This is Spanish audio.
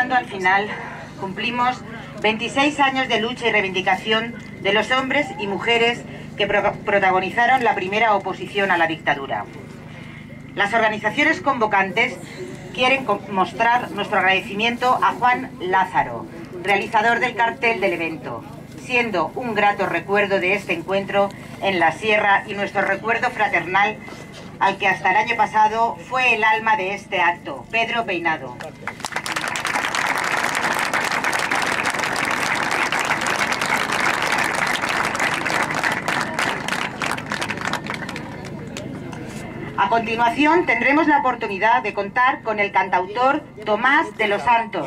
al final. Cumplimos 26 años de lucha y reivindicación de los hombres y mujeres que protagonizaron la primera oposición a la dictadura. Las organizaciones convocantes quieren mostrar nuestro agradecimiento a Juan Lázaro, realizador del cartel del evento, siendo un grato recuerdo de este encuentro en la sierra y nuestro recuerdo fraternal al que hasta el año pasado fue el alma de este acto, Pedro Peinado. A continuación tendremos la oportunidad de contar con el cantautor Tomás de los Santos,